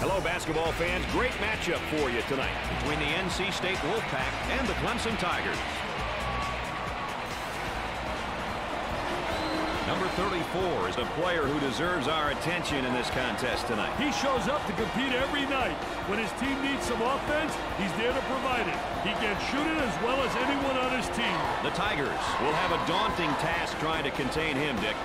Hello, basketball fans. Great matchup for you tonight between the NC State Wolfpack and the Clemson Tigers. Number 34 is a player who deserves our attention in this contest tonight. He shows up to compete every night. When his team needs some offense, he's there to provide it. He can shoot it as well as anyone on his team. The Tigers will have a daunting task trying to contain him, Dick.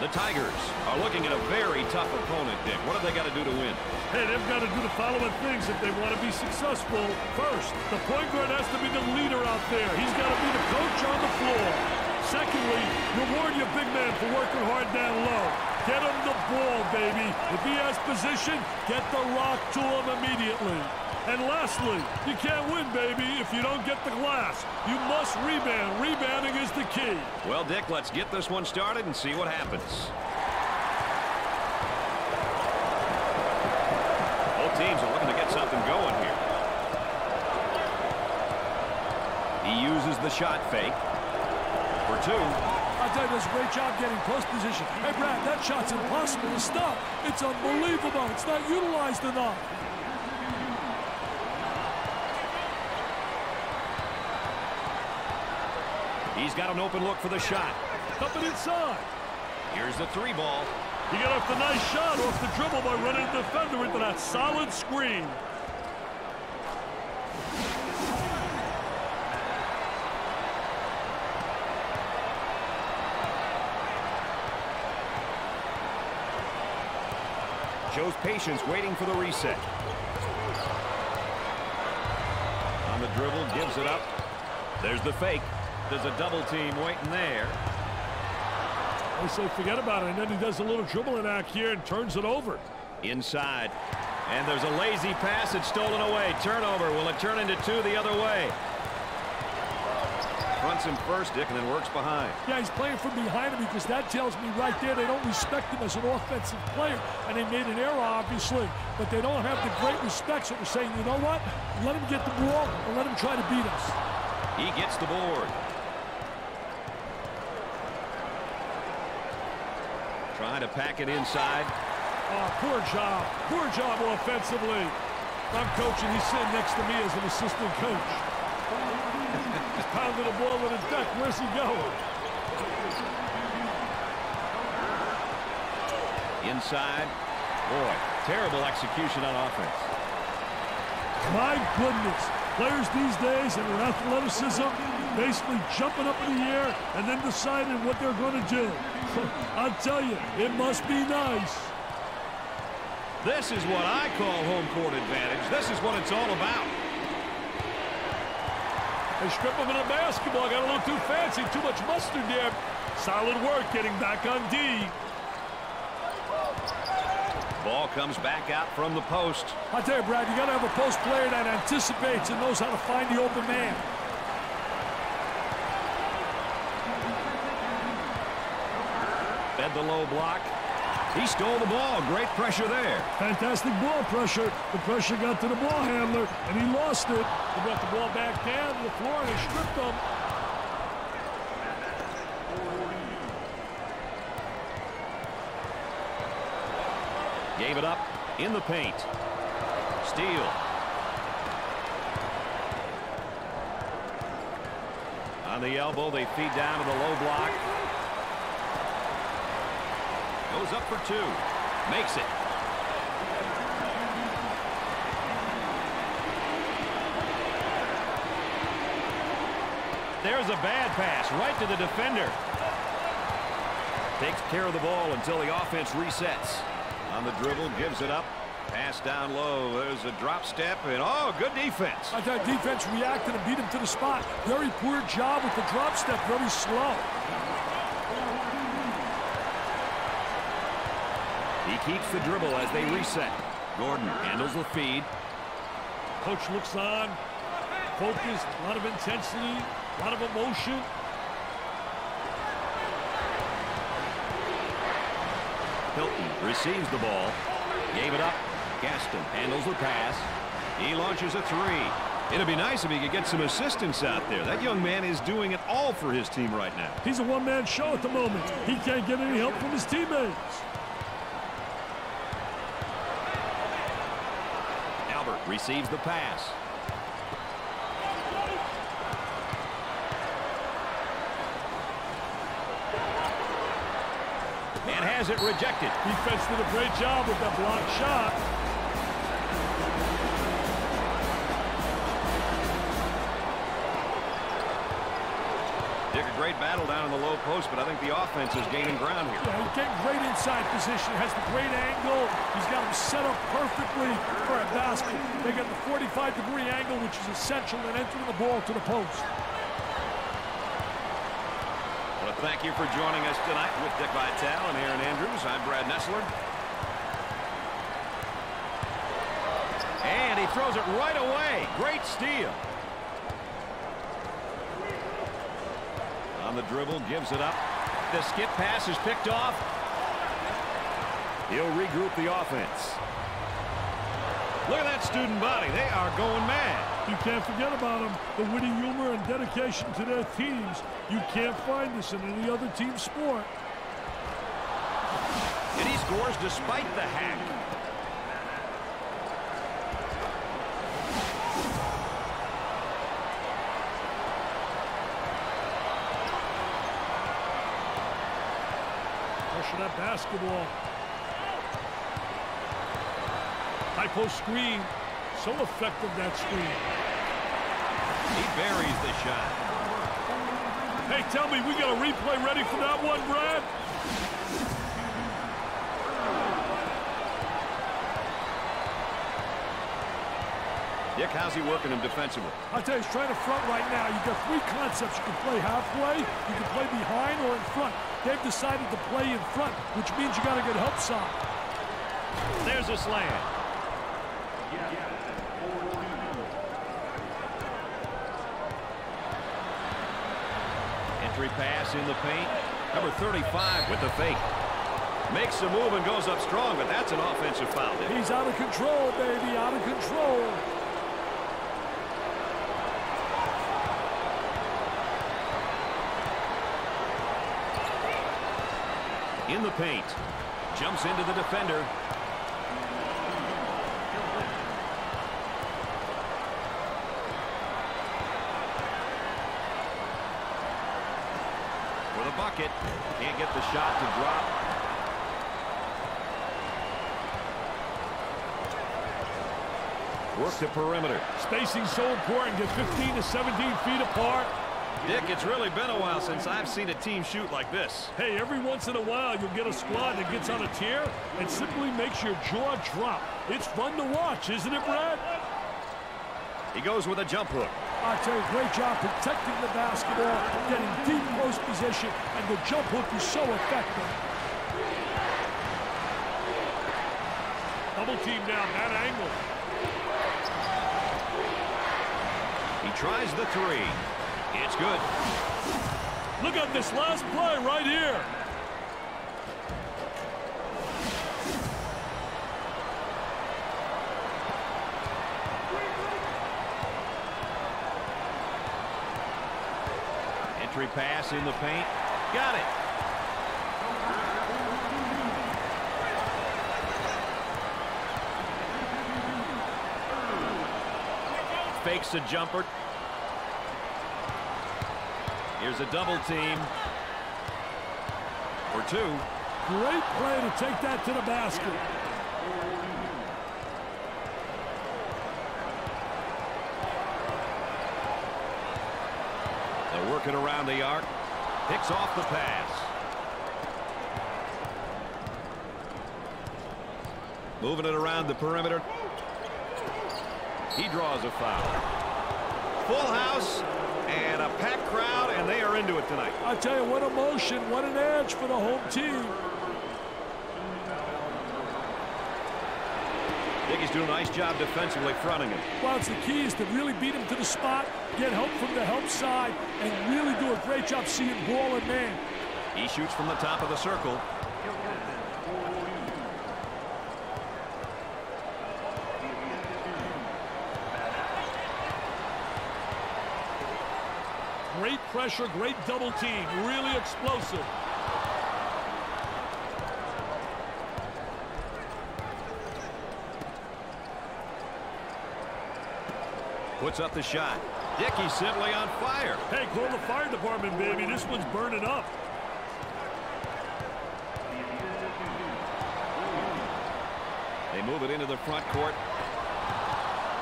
The Tigers are looking at a very tough opponent, Dick. What have they got to do to win? Hey, they've got to do the following things if they want to be successful. First, the point guard has to be the leader out there. He's got to be the coach on the floor. Secondly, reward your big man for working hard down low. Get him the ball, baby. If he has position, get the rock to him immediately. And lastly, you can't win, baby, if you don't get the glass. You must rebound. Rebounding is the key. Well, Dick, let's get this one started and see what happens. Both teams are looking to get something going here. He uses the shot fake for two. I tell you, does a great job getting post position. Hey, Brad, that shot's impossible to stop. It's unbelievable. It's not utilized enough. He's got an open look for the shot. Coming inside. Here's the three ball. He got off the nice shot off the dribble by running the defender into that solid screen. Shows patience waiting for the reset. On the dribble, gives it up. There's the fake. There's a double team waiting there. They say forget about it, and then he does a little dribbling act here and turns it over. Inside. And there's a lazy pass. It's stolen away. Turnover. Will it turn into two the other way? Fronts him first, Dick, and then works behind. Yeah, he's playing from behind him because that tells me right there they don't respect him as an offensive player. And they made an error, obviously, but they don't have the great respect. So we're saying, you know what? Let him get the ball and let him try to beat us. He gets the board. Trying to pack it inside. Oh, poor job. Poor job offensively. I'm coaching. He's sitting next to me as an assistant coach pounding the ball with his duck. Where's he going? Inside. Boy, terrible execution on offense. My goodness. Players these days and their athleticism basically jumping up in the air and then deciding what they're going to do. I'll tell you, it must be nice. This is what I call home court advantage. This is what it's all about. They strip him in a basketball. Got a little too fancy. Too much mustard there. Solid work getting back on D. Ball comes back out from the post. I tell you, Brad, you got to have a post player that anticipates and knows how to find the open man. Fed the low block. He stole the ball. Great pressure there. Fantastic ball pressure. The pressure got to the ball handler, and he lost it. He brought the ball back down to the floor, and he stripped him. Gave it up in the paint. Steal. On the elbow, they feed down to the low block. Goes up for two. Makes it. There's a bad pass right to the defender. Takes care of the ball until the offense resets. On the dribble, gives it up. Pass down low. There's a drop step, and oh, good defense. I thought defense reacted and beat him to the spot. Very poor job with the drop step, very slow. Keeps the dribble as they reset. Gordon handles the feed. Coach looks on, focused, a lot of intensity, a lot of emotion. Hilton receives the ball, gave it up. Gaston handles the pass. He launches a three. It'd be nice if he could get some assistance out there. That young man is doing it all for his team right now. He's a one-man show at the moment. He can't get any help from his teammates. Receives the pass. And has it rejected. Defense did a great job with that block shot. Post, but I think the offense is gaining ground here. Yeah, he's getting great inside position, has the great angle. He's got him set up perfectly for a basket. They got the 45-degree angle, which is essential in entering the ball to the post. Well, thank you for joining us tonight with Dick Vitale and Erin Andrews. I'm Brad Nessler. And he throws it right away. Great steal. The dribble, gives it up. The skip pass is picked off. He'll regroup the offense. Look at that student body. They are going mad. You can't forget about them. The witty humor and dedication to their teams. You can't find this in any other team sport. And he scores despite the hack. Pressure that basketball. High post screen. So effective, that screen. He buries the shot. Hey, tell me, we got a replay ready for that one, Brad? Dick, how's he working him defensively? I'll tell you, he's trying to front right now. You've got three concepts. You can play halfway, you can play behind, or in front. They've decided to play in front, which means you got to get help side. There's a slam. Entry pass in the paint. Number 35 with the fake. Makes a move and goes up strong, but that's an offensive foul. Dick. He's out of control, baby, out of control. The paint. Jumps into the defender. For the bucket. Can't get the shot to drop. Work the perimeter. Spacing so important. Get 15 to 17 feet apart. Dick, it's really been a while since I've seen a team shoot like this. Hey, every once in a while you'll get a squad that gets on a tear and simply makes your jaw drop. It's fun to watch, isn't it, Brad? He goes with a jump hook. I tell you, great job protecting the basketball, getting deep post position, and the jump hook is so effective. Double team down that angle. He tries the three. It's good. Look at this last play right here. Entry pass in the paint. Got it. Fakes a jumper. Here's a double team. For two. Great play to take that to the basket. They'll work it around the arc. Picks off the pass. Moving it around the perimeter. He draws a foul. Full house and a packed crowd, and they are into it tonight. I tell you, what emotion, what an edge for the home team. Dickey's doing a nice job defensively fronting him. Well, it's the key is to really beat him to the spot, get help from the help side, and really do a great job seeing ball and man. He shoots from the top of the circle. Great pressure, great double team, really explosive. Puts up the shot. Dickey simply on fire. Hey, call the fire department, baby. This one's burning up. They move it into the front court.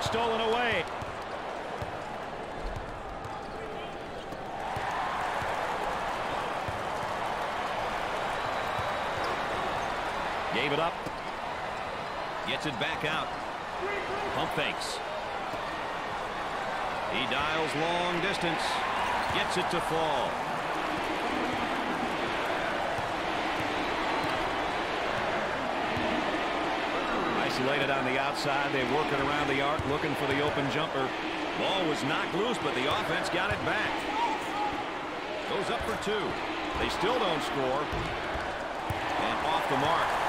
Stolen away. Gave it up. Gets it back out. Pump fakes. He dials long distance. Gets it to fall. Isolated on the outside. They're working around the arc looking for the open jumper. Ball was knocked loose, but the offense got it back. Goes up for two. They still don't score. And off the mark.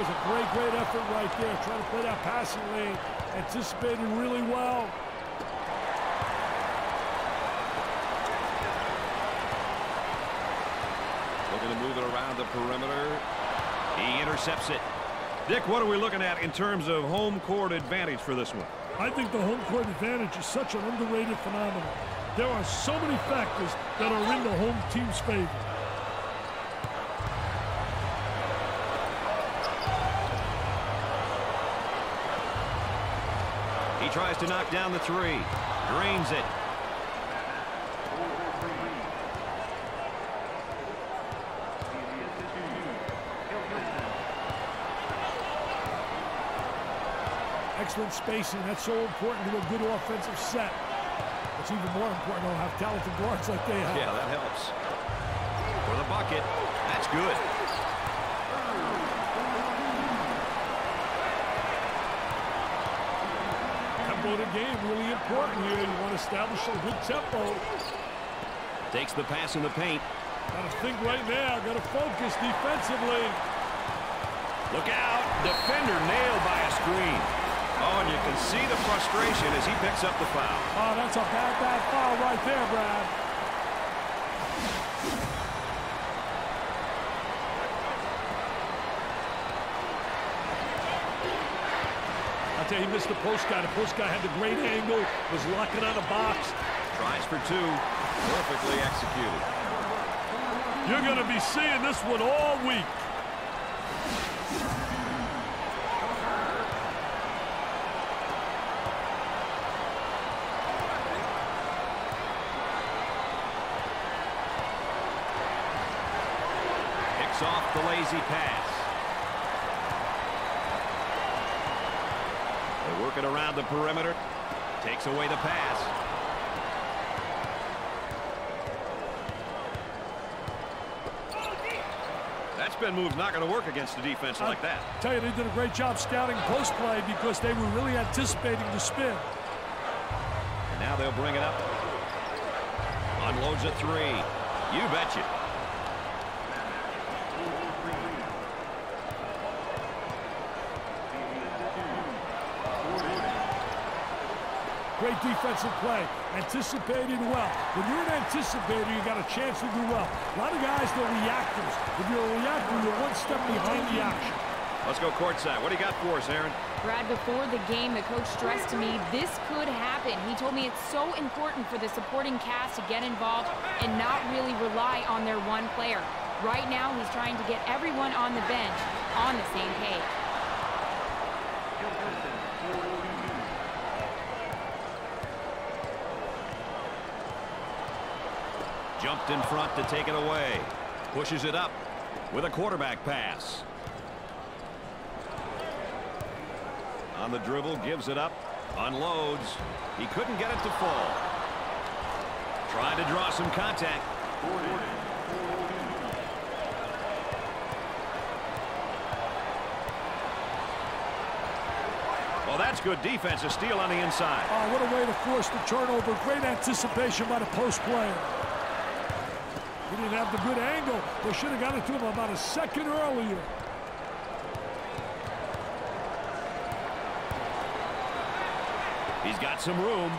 Was a great, great effort right there. Trying to play that passing lane. Anticipated really well. Looking to move it around the perimeter. He intercepts it. Dick, what are we looking at in terms of home court advantage for this one? I think the home court advantage is such an underrated phenomenon. There are so many factors that are in the home team's favor. Tries to knock down the three. Drains it. Excellent spacing. That's so important to a good offensive set. It's even more important to have talented guards like they have. Yeah, that helps. For the bucket. That's good. Tempo of the game really important here. You want to establish a good tempo. Takes the pass in the paint. Got to think right now. Got to focus defensively. Look out. Defender nailed by a screen. Oh, and you can see the frustration as he picks up the foul. Oh, that's a bad, bad foul right there, Brad. I'll tell you, he missed the post guy. The post guy had the great angle, was locking on the box. Tries for two. Perfectly executed. You're going to be seeing this one all week. Picks off the lazy pass. They work it around the perimeter. Takes away the pass. That spin move's not going to work against a defense like that. Tell you, they did a great job scouting post play because they were really anticipating the spin. And now they'll bring it up. Unloads a three. You betcha. Great defensive play. Anticipating well. When you're an anticipator, you got a chance to do well. A lot of guys, they're reactors. If you're a reactor, you're one step behind the action. Let's go courtside. What do you got for us, Erin? Brad, before the game, the coach stressed to me this could happen. He told me it's so important for the supporting cast to get involved and not really rely on their one player. Right now, he's trying to get everyone on the bench on the same page. Jumped in front to take it away. Pushes it up with a quarterback pass. On the dribble, gives it up, unloads. He couldn't get it to fall. Trying to draw some contact. Well, that's good defense. A steal on the inside. Oh, what a way to force the turnover. Great anticipation by the post player. He didn't have the good angle. They should have got it to him about a second earlier. He's got some room.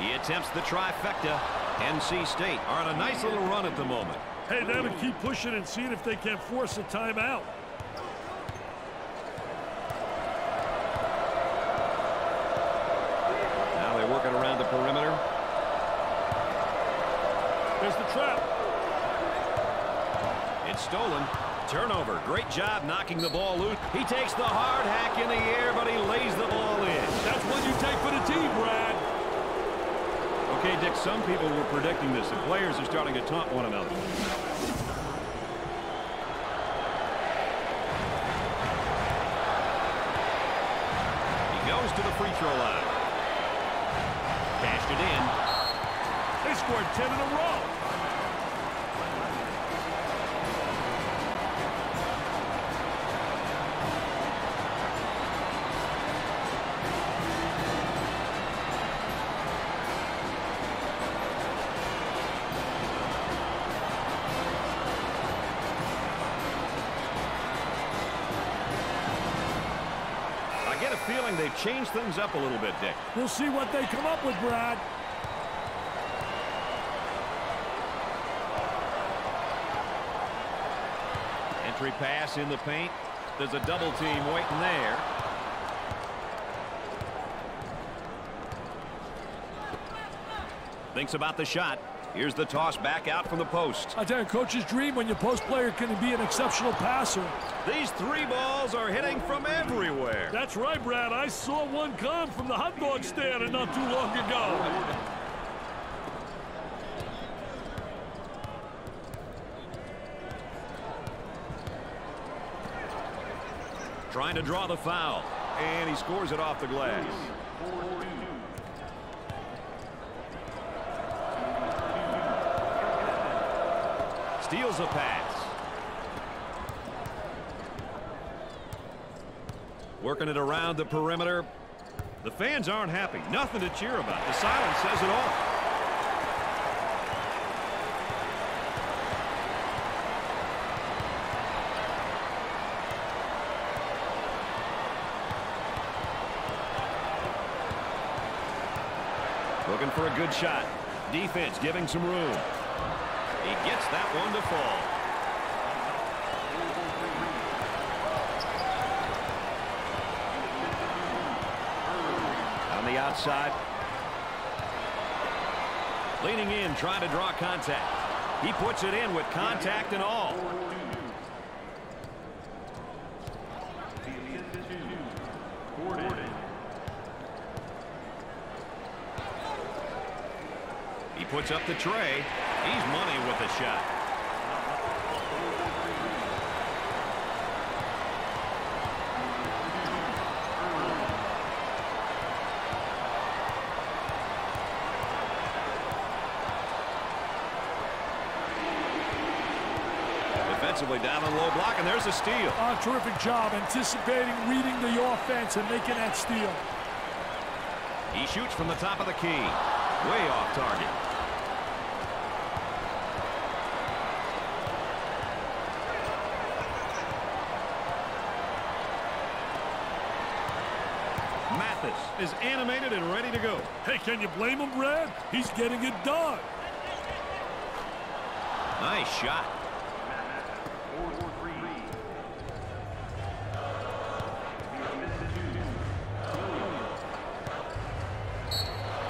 He attempts the trifecta. NC State are on a nice little run at the moment. Hey, to keep pushing and seeing if they can force a timeout. There's the trap. It's stolen. Turnover. Great job knocking the ball loose. He takes the hard hack in the air, but he lays the ball in. That's what you take for the team, Brad. Okay, Dick, some people were predicting this. The players are starting to taunt one another. He goes to the free throw line. Cashed it in. They scored 10 in a row. Feeling things up a little bit, Dick. We'll see what they come up with, Brad. Entry pass in the paint. There's a double team waiting there. Thinks about the shot. Here's the toss back out from the post. I tell you, coach's dream when your post player can be an exceptional passer. These three balls are hitting from everywhere. That's right, Brad. I saw one come from the hot dog stand not too long ago. Trying to draw the foul. And he scores it off the glass. Steals a pass. Working it around the perimeter. The fans aren't happy. Nothing to cheer about. The silence says it all. Looking for a good shot. Defense giving some room. He gets that one to fall. On the outside. Leaning in, trying to draw contact. He puts it in with contact and all. He puts up the tray. He's money with the shot. Defensively down on low block, and there's a steal. Oh, terrific job anticipating, reading the offense, and making that steal. He shoots from the top of the key. Way off target. Mathis is animated and ready to go. Hey, can you blame him, Brad? He's getting it done. Nice shot.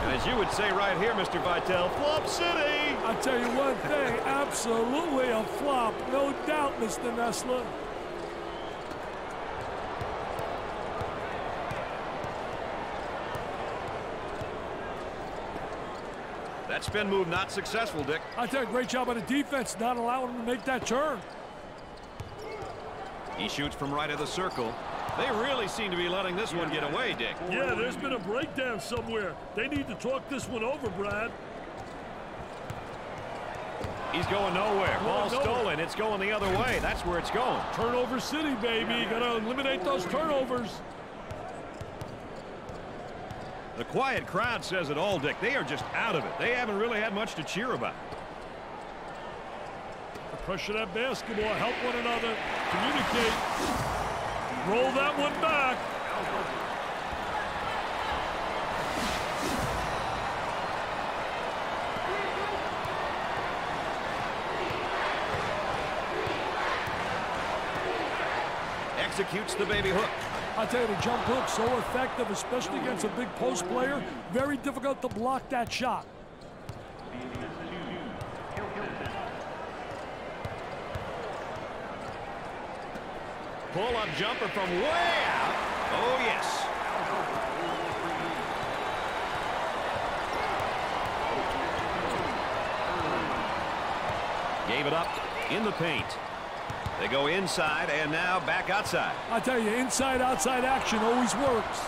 And as you would say right here, Mr. Vitale, Flop City. I tell you one thing, absolutely a flop. No doubt, Mr. Nessler. That spin move not successful, Dick. I tell you, great job on the defense, not allowing him to make that turn. He shoots from right of the circle. They really seem to be letting this one get away, Dick. Yeah, there's been a breakdown somewhere. They need to talk this one over, Brad. He's going nowhere. Ball Going nowhere. stolen. It's going the other way. That's where it's going. Turnover city, baby. You gotta eliminate those turnovers. The quiet crowd says it all, Dick. They are just out of it. They haven't really had much to cheer about. The pressure that basketball, help one another, communicate. Roll that one back. Executes the baby hook. I tell you, the jump hook so effective, especially against a big post player. Very difficult to block that shot. Pull-up jumper from way out. Oh, yes. Gave it up in the paint. They go inside and now back outside. I tell you, inside-outside action always works.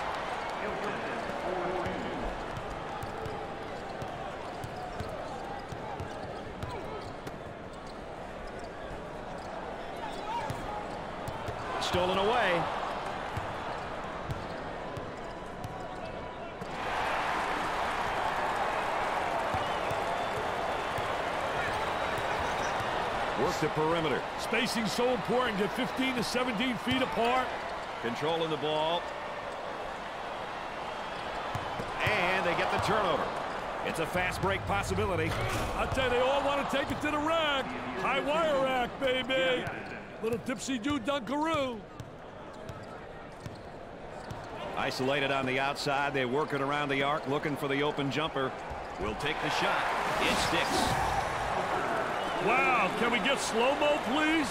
Stolen away. Work the perimeter. Spacing so important. Get 15 to 17 feet apart. Controlling the ball. And they get the turnover. It's a fast break possibility. I tell you, they all want to take it to the rack. High wire rack, baby. Little tipsy-do dunkaroo. Isolated on the outside. They work it around the arc, looking for the open jumper. Will take the shot. It sticks. Wow, can we get slow-mo, please?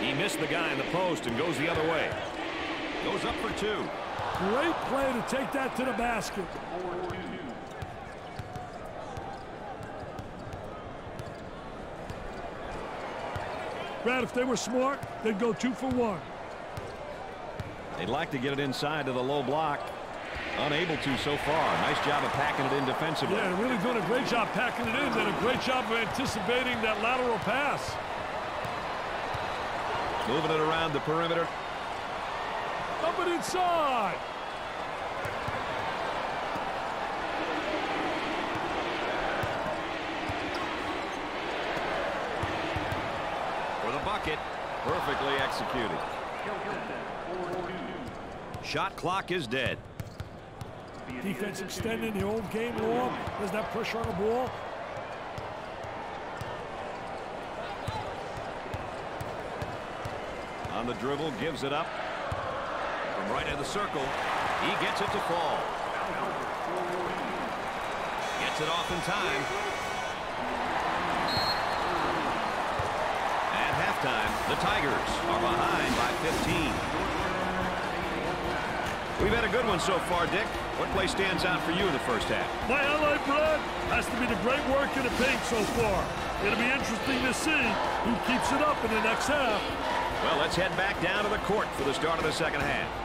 He missed the guy in the post and goes the other way. Goes up for two. Great play to take that to the basket. Brad, if they were smart, they'd go two for one. They'd like to get it inside to the low block. Unable to so far. Nice job of packing it in defensively. Yeah, really doing a great job packing it in. Did a great job of anticipating that lateral pass. Moving it around the perimeter. Up and inside. For the bucket. Perfectly executed. Shot clock is dead. Defense extending the old game long. There's that pressure on the ball. On the dribble, gives it up. From right in the circle, he gets it to fall. Gets it off in time. At halftime, the Tigers are behind by 15. We've had a good one so far, Dick. What play stands out for you in the first half? My highlight, Brad, has to be the great work in the paint so far. It'll be interesting to see who keeps it up in the next half. Well, let's head back down to the court for the start of the second half.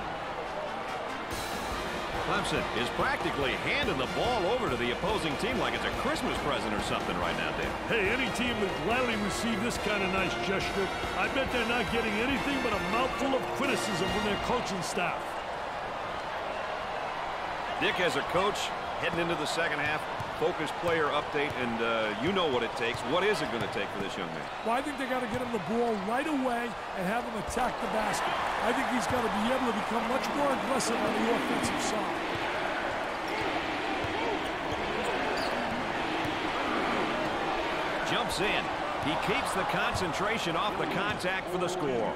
Clemson is practically handing the ball over to the opposing team like it's a Christmas present or something right now, Dave. Hey, any team would gladly receive this kind of nice gesture. I bet they're not getting anything but a mouthful of criticism from their coaching staff. Dick, as a coach, heading into the second half, focused player update, and uh, you know what it takes. What is it going to take for this young man? Well, I think they got to get him the ball right away and have him attack the basket. I think he's got to be able to become much more aggressive on the offensive side. Jumps in. He keeps the concentration off the contact for the score.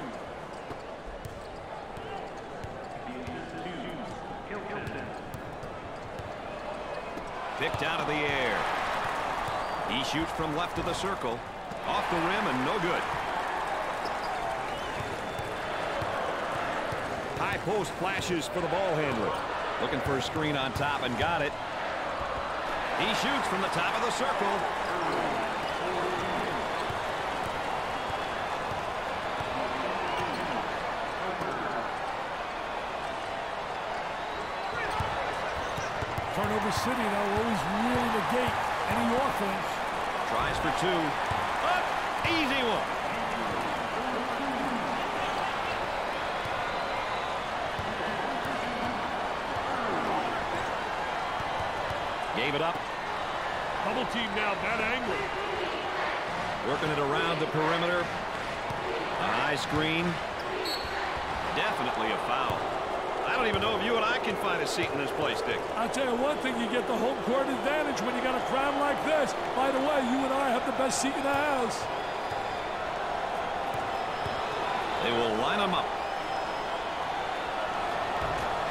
Picked out of the air. He shoots from left of the circle. Off the rim and no good. High post flashes for the ball handler. Looking for a screen on top and got it. He shoots from the top of the circle. Turnover City now always really negate any offense. Tries for two. Up. Easy one. Gave it up. Double team now, that angle. Working it around the perimeter. A high screen. Definitely a foul. I don't even know if you and I can find a seat in this place, Dick. I'll tell you one thing, you get the home court advantage when you got a crowd like this. By the way, you and I have the best seat in the house. They will line them up.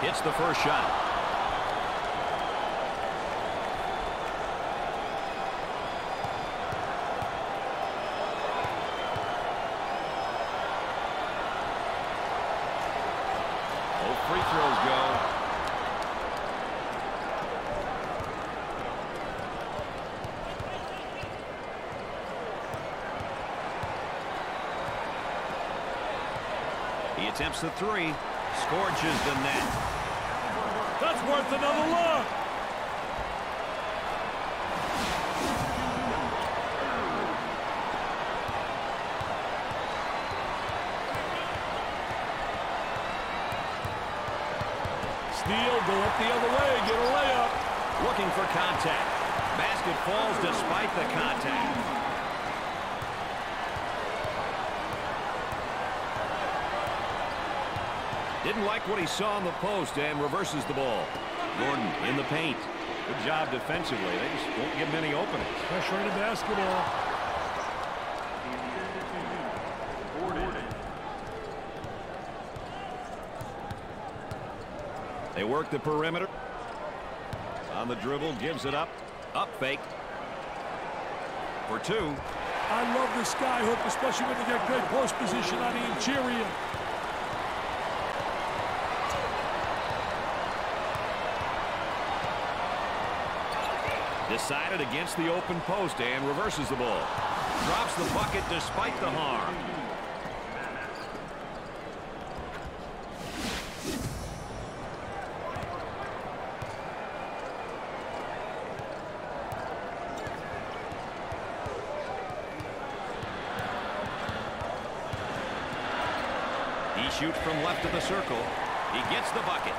Hits the first shot. Both free throws go. He attempts the three. Scorches the net. That's worth another look. Steal, go up the other way, get a layup. Looking for contact. Basket falls despite the contact. Didn't like what he saw in the post and reverses the ball. Gordon in the paint. Good job defensively. They just won't give him any openings. Pressure in the basketball. They work the perimeter. On the dribble, gives it up. Up fake. For two. I love the sky hook, especially when they get great post position on the interior. Decided against the open post and reverses the ball. Drops the bucket despite the harm. He shoots from left of the circle. He gets the bucket.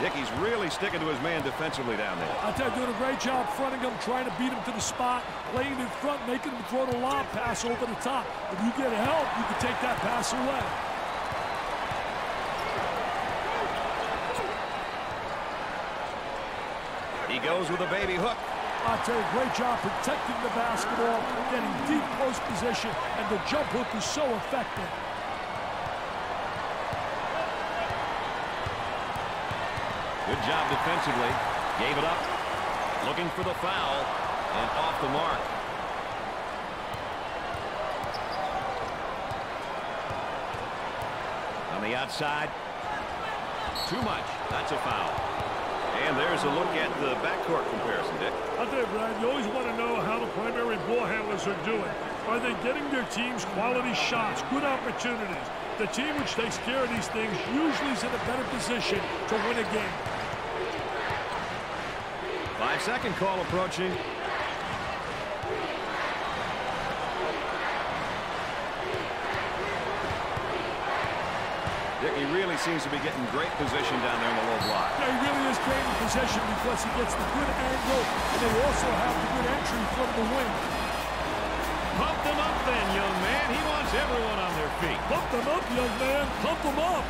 Dickey's really sticking to his man defensively down there. I tell you, doing a great job fronting him, trying to beat him to the spot, playing in front, making him throw the lob pass over the top. If you get help, you can take that pass away. He goes with a baby hook. I tell you, great job protecting the basketball, getting deep post position, and the jump hook is so effective. Good job defensively. Gave it up. Looking for the foul. And off the mark. On the outside. Too much. That's a foul. And there's a look at the backcourt comparison, Dick. Tell you, Brad, you always want to know how the primary ball handlers are doing. Are they getting their teams quality shots, good opportunities? The team which takes care of these things usually is in a better position to win a game. Five-second call approaching. He really seems to be getting great position down there in the low block. Yeah, he really is gaining possession because he gets the good angle, and they also have the good entry from the wing. Pump them up then, young man. He wants everyone on their feet. Pump them up, young man. Pump them up.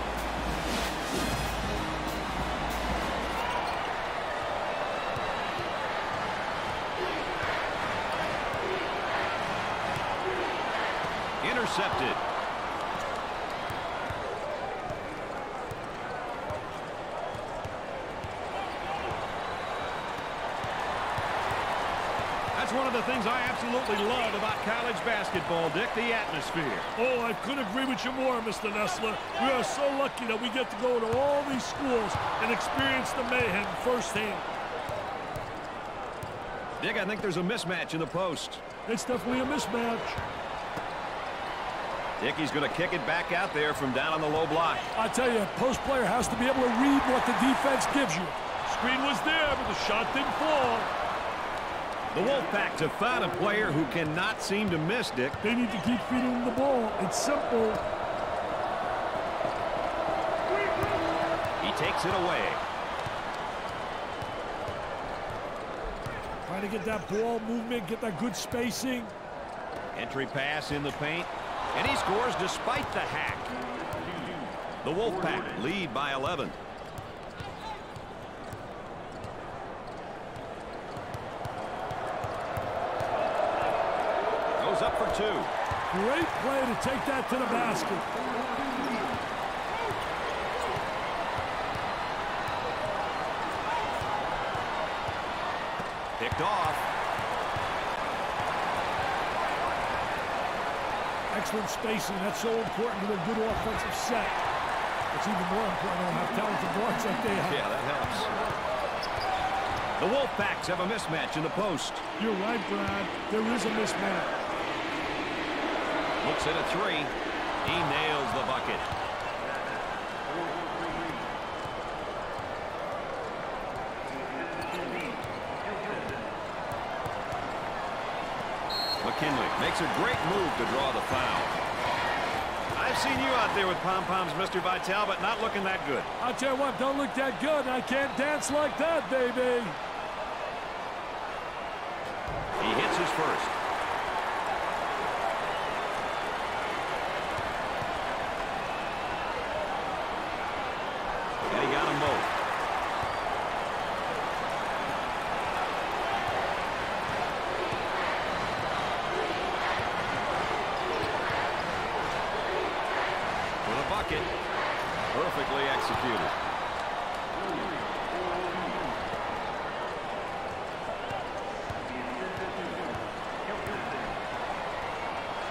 Absolutely love about college basketball, Dick, the atmosphere. Oh, I couldn't agree with you more, Mr. Nessler. We are so lucky that we get to go to all these schools and experience the mayhem firsthand. Dick, I think there's a mismatch in the post. It's definitely a mismatch. Dickey's going to kick it back out there from down on the low block. I tell you, a post player has to be able to read what the defense gives you. Screen was there, but the shot didn't fall. The Wolfpack to find a player who cannot seem to miss, Dick. They need to keep feeding him the ball. It's simple. He takes it away. Trying to get that ball movement, get that good spacing. Entry pass in the paint. And he scores despite the hack. The Wolfpack lead by 11. two. Great play to take that to the basket. Picked off. Excellent spacing. That's so important to a good offensive set. It's even more important on how talented guards like they. Yeah, that helps. The Wolfpacks have a mismatch in the post. You're right, Brad. There is a mismatch. Looks at a three. He nails the bucket. McKinley makes a great move to draw the foul. I've seen you out there with pom-poms, Mr. Vitale, but not looking that good. I'll tell you what, don't look that good. I can't dance like that, baby. He hits his first. And he got them both. For the bucket. Perfectly executed.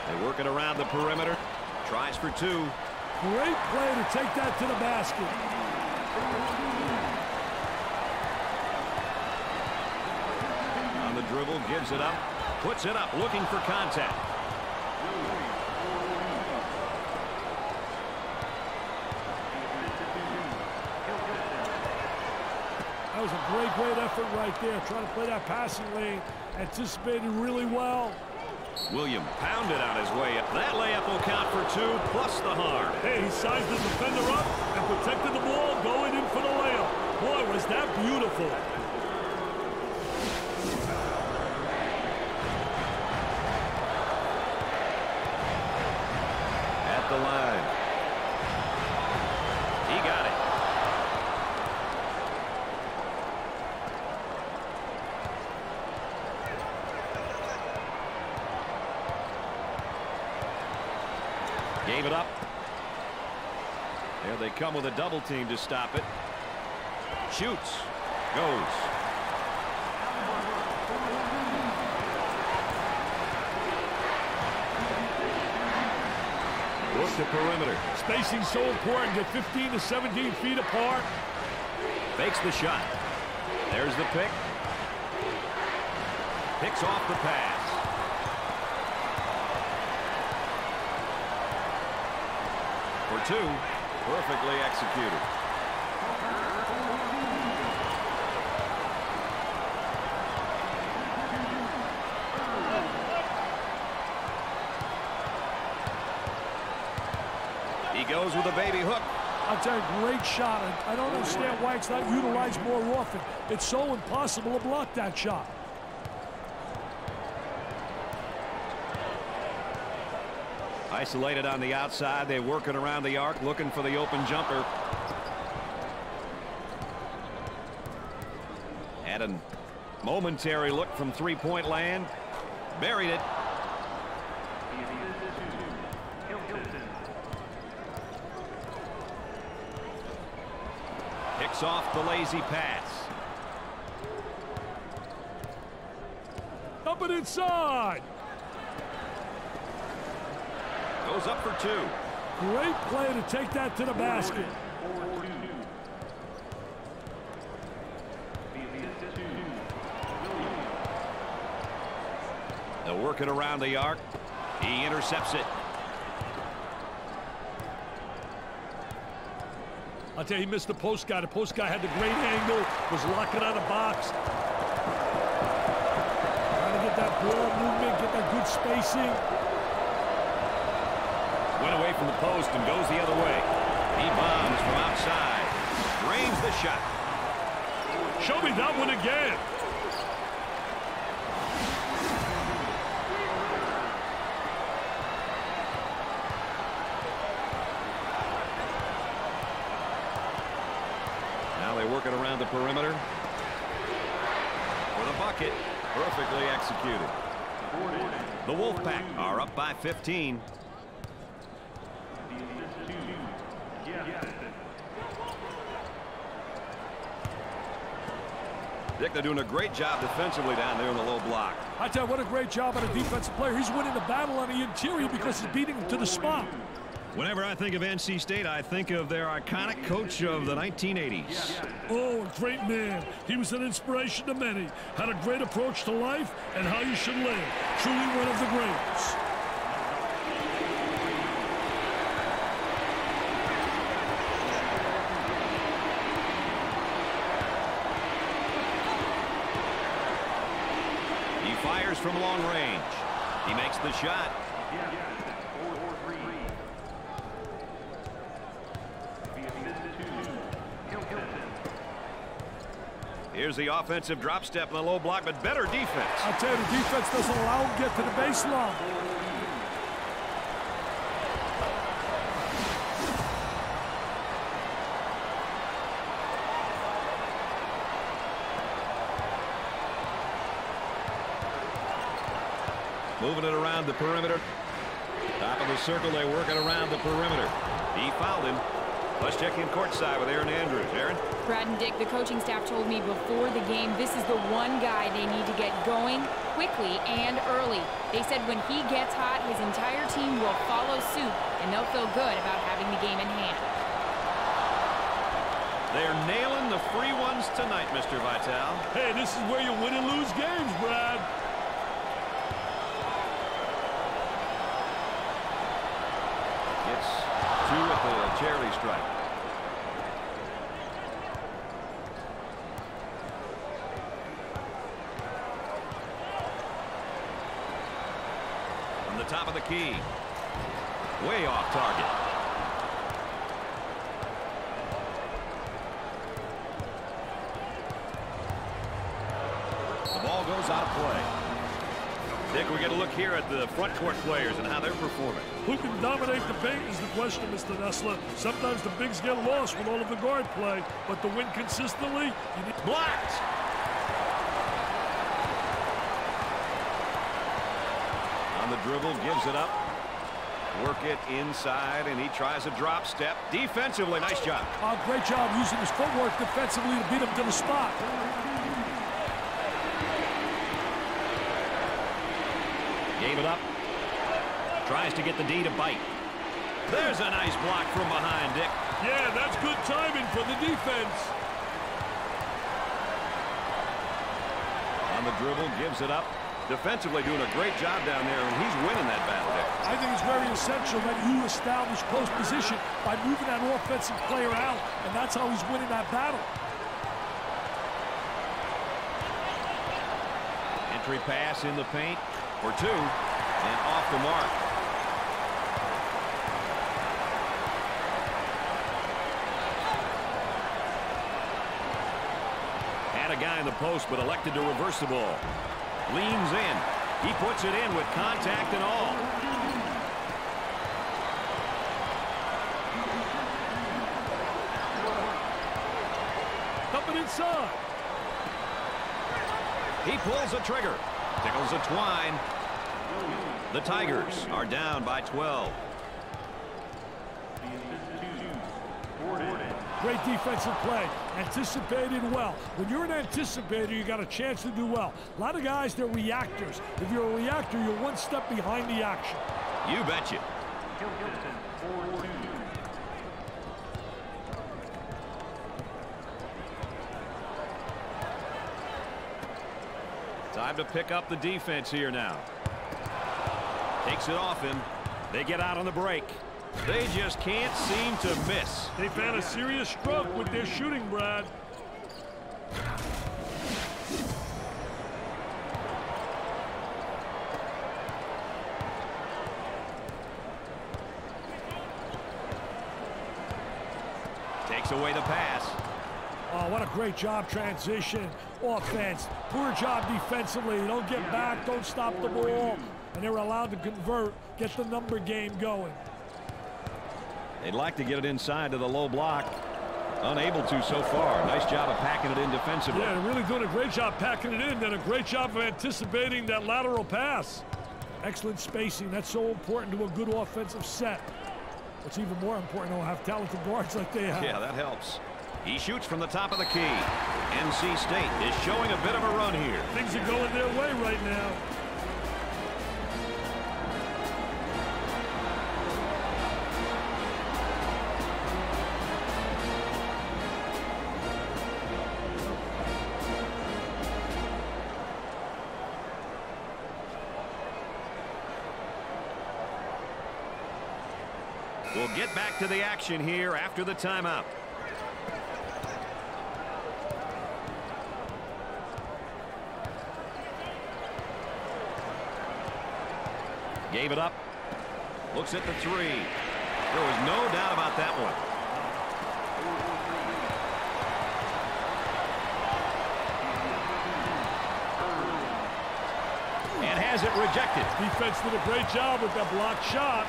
They work it around the perimeter. Tries for two. Great play to take that to the basket. On the dribble, gives it up. Puts it up, looking for contact. That was a great, great effort right there. Trying to play that passing lane. Anticipated really well. William pounded on his way up. That layup will count for two, plus the harm. Hey, he sized the defender up and protected the ball going in for the layup. Boy, was that beautiful. At the line. He got it. Gave it up. There they come with a double team to stop it. Shoots. Goes. Look the perimeter. Spacing so important. Get 15 to 17 feet apart. Fakes the shot. There's the pick. Picks off the pass. For two. Perfectly executed. He goes with a baby hook. I'll tell you, great shot. I don't understand why it's not utilized more often. It's so impossible to block that shot. Isolated on the outside. They working around the arc, looking for the open jumper. Had a momentary look from three-point land. Buried it. Picks off the lazy pass. Up and inside. Goes up for two. Great play to take that to the basket. They'll work it around the arc. He intercepts it. I'll tell you, he missed the post guy. The post guy had the great angle, was locking on the box. Trying to get that ball movement, get that good spacing. Went away from the post and goes the other way. He bombs from outside. Drains the shot. Show me that one again. Now they work it around the perimeter. For the bucket. Perfectly executed. The Wolfpack are up by 15. Dick, they're doing a great job defensively down there in the low block. I tell you, what a great job on a defensive player. He's winning the battle on the interior because he's beating him to the spot. Whenever I think of NC State, I think of their iconic coach of the 1980s. Oh, a great man. He was an inspiration to many. Had a great approach to life and how you should live. Truly one of the greats. He fires from long range. He makes the shot. Here's the offensive drop step in the low block, but better defense. I tell you, the defense doesn't allow him to get to the baseline. Moving it around the perimeter. Top of the circle, they work it around the perimeter. He fouled him. Let's check in courtside with Erin Andrews. Erin? Brad and Dick, the coaching staff told me before the game this is the one guy they need to get going quickly and early. They said when he gets hot, his entire team will follow suit, and they'll feel good about having the game in hand. They're nailing the free ones tonight, Mr. Vitale. Hey, this is where you win and lose games, Brad. Gets two charity stripe. From the top of the key. Way off target. The ball goes out of play. Dick, we get a look here at the front court players and how they're performing. Who can dominate the paint is the question, Mr. Nessler. Sometimes the bigs get lost with all of the guard play, but to win consistently, you need... Blocked! On the dribble, gives it up. Work it inside, and he tries a drop step. Defensively, nice job. Oh, great job using his footwork defensively to beat him to the spot. Gave it up. Tries to get the D to bite. There's a nice block from behind, Dick. Yeah, that's good timing for the defense. On the dribble, gives it up. Defensively doing a great job down there, and he's winning that battle, Dick. I think it's very essential that you establish close position by moving that offensive player out, and that's how he's winning that battle. Entry pass in the paint for two, and off the mark. Had a guy in the post, but elected to reverse the ball. Leans in. He puts it in with contact and all. Coming inside. He pulls the trigger. Tickles a twine. The Tigers are down by 12. Great defensive play. Anticipated well. When you're an anticipator, you got a chance to do well. A lot of guys, they're reactors. If you're a reactor, you're one step behind the action. You betcha. Time to pick up the defense here now. Takes it off him. They get out on the break. They just can't seem to miss. They've had a serious stroke with their shooting, Brad. Takes away the pass. Oh, what a great job transition. Offense. Poor job defensively. Don't get back. Don't stop the ball. And they were allowed to convert. Get the number game going. They'd like to get it inside to the low block. Unable to so far. Nice job of packing it in defensively. Yeah, they're really doing a great job packing it in. Then a great job of anticipating that lateral pass. Excellent spacing. That's so important to a good offensive set. What's even more important, they'll have talented guards like they have. Yeah, that helps. He shoots from the top of the key. NC State is showing a bit of a run here. Things are going their way right now. We'll get back to the action here after the timeout. Gave it up. Looks at the three. There was no doubt about that one. And has it rejected. Defense did a great job with that block shot.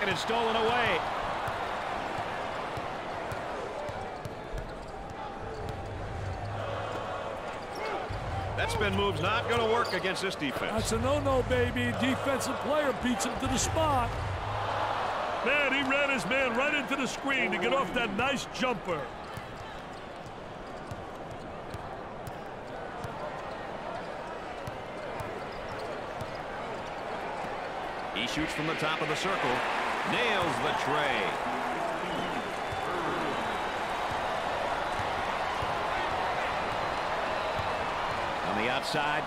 And it's stolen away. Spin move's not going to work against this defense. That's a no-no, baby. Defensive player beats him to the spot. Man, he ran his man right into the screen to get off that nice jumper. He shoots from the top of the circle. Nails the tray. That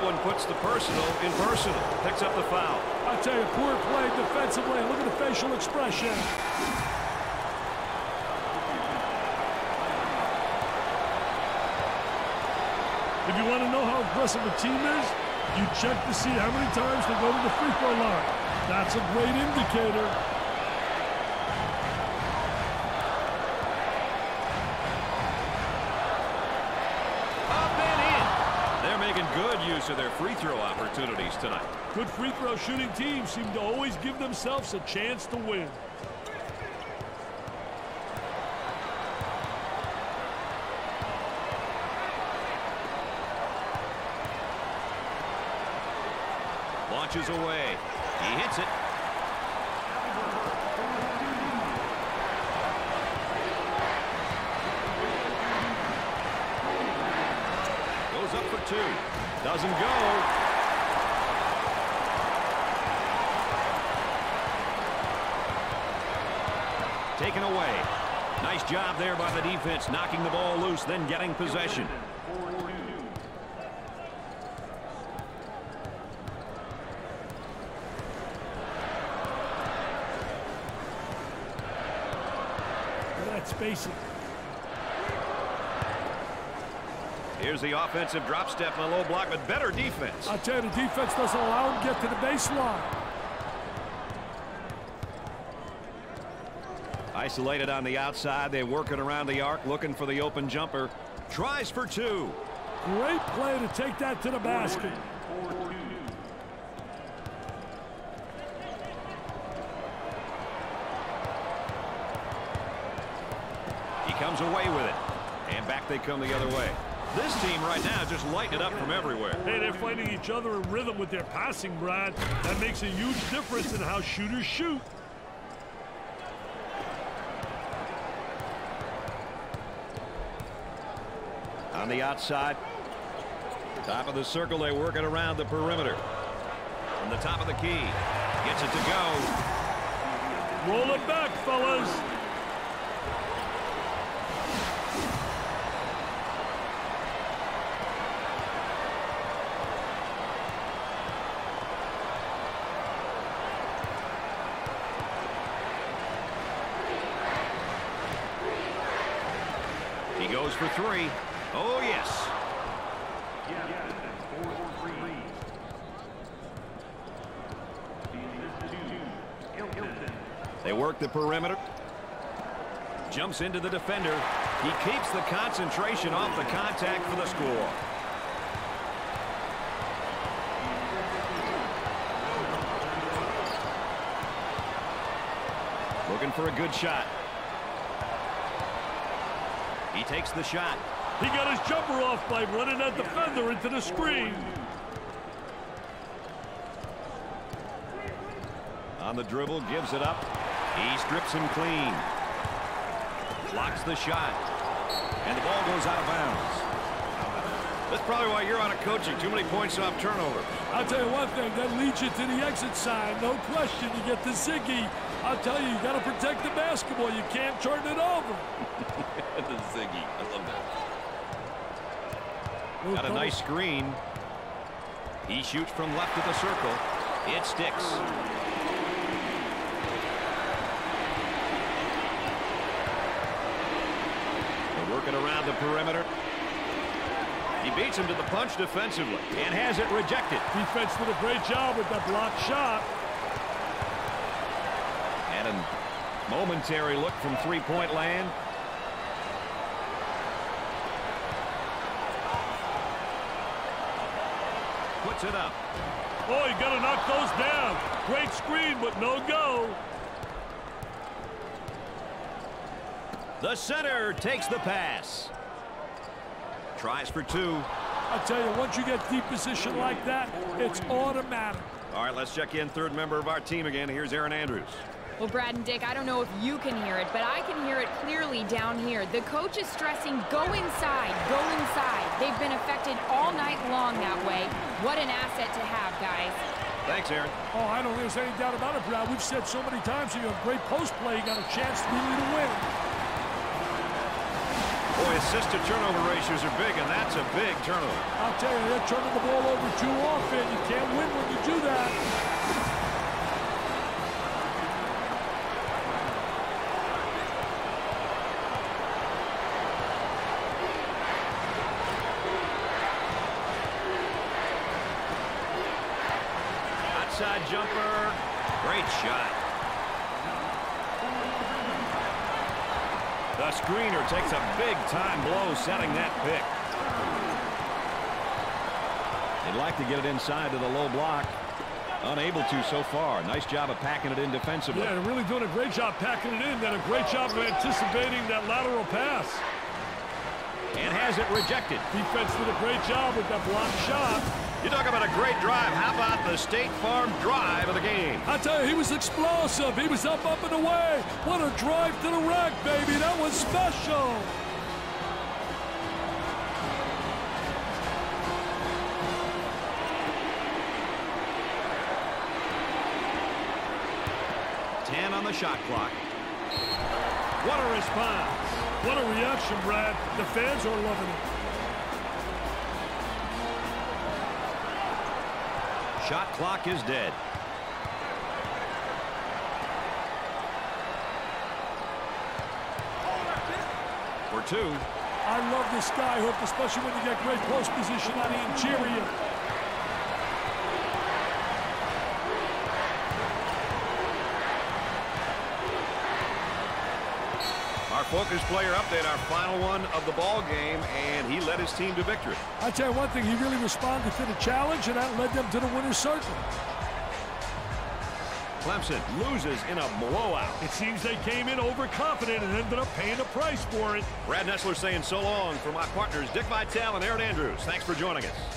one puts the personal in personal. Picks up the foul. I tell you, poor play defensively. Look at the facial expression. If you want to know how aggressive a team is, you check to see how many times they go to the free throw line. That's a great indicator. Use of their free throw opportunities tonight. Good free throw shooting teams seem to always give themselves a chance to win. Launches away. He hits it. Goes up for two. Doesn't go. Taken away. Nice job there by the defense, knocking the ball loose, then getting possession. Look at that spacing. Here's the offensive drop step and a low block, but better defense. I tell you, the defense doesn't allow him to get to the baseline. Isolated on the outside. They're working around the arc, looking for the open jumper. Tries for two. Great play to take that to the basket. He comes away with it. And back they come the other way. This team right now is just lighting it up from everywhere. Hey, they're finding each other in rhythm with their passing, Brad. That makes a huge difference in how shooters shoot. On the outside. Top of the circle, they work it around the perimeter. From the top of the key. Gets it to go. Roll it back, fellas. He goes for three. Oh, yes. They work the perimeter. Jumps into the defender. He keeps the concentration off the contact for the score. Looking for a good shot. He takes the shot. He got his jumper off by running that defender into the screen. On the dribble, gives it up. He strips him clean. Blocks the shot. And the ball goes out of bounds. That's probably why you're out of coaching. Too many points off turnovers. I'll tell you one thing, that leads you to the exit sign. No question, you get the Ziggy. I'll tell you, you got to protect the basketball. You can't turn it over. the Ziggy. I love that. Got a nice screen. He shoots from left of the circle. It sticks. They're working around the perimeter. He beats him to the punch defensively and has it rejected. Defense did a great job with that blocked shot. And a momentary look from three-point land. Puts it up. Oh, you got to knock those down. Great screen, but no go. The center takes the pass. Tries for two. I tell you, once you get deep position like that, it's automatic. All right, let's check in third member of our team again. Here's Erin Andrews. Well, Brad and Dick, I don't know if you can hear it, but I can hear it clearly down here. The coach is stressing, go inside, go inside. They've been affected all night long that way. What an asset to have, guys. Thanks, Erin. Oh, I don't think there's any doubt about it, Brad. We've said so many times, you have great post play, you got a chance really to win. Boy, assist to turnover ratios are big, and that's a big turnover. I'll tell you, they're turning the ball over too often. You can't win when you do that. Outside jumper. Great shot. The screener takes a big-time blow, setting that pick. They'd like to get it inside to the low block. Unable to so far. Nice job of packing it in defensively. Yeah, they're really doing a great job packing it in. Then a great job of anticipating that lateral pass. And has it rejected. Defense did a great job with that block shot. You talk about a great drive. How about the State Farm drive of the game? I tell you, he was explosive. He was up, up, and away. What a drive to the rack, baby. That was special. Shot clock. What a response. What a reaction, Brad. The fans are loving it. Shot clock is dead. For two. I love this sky hook, especially when you get great post position on the interior. Our focus player update, our final one of the ball game, and he led his team to victory. I tell you one thing, he really responded to the challenge, and that led them to the winner's circle. Clemson loses in a blowout. It seems they came in overconfident and ended up paying the price for it. Brad Nessler saying so long for my partners Dick Vitale and Erin Andrews. Thanks for joining us.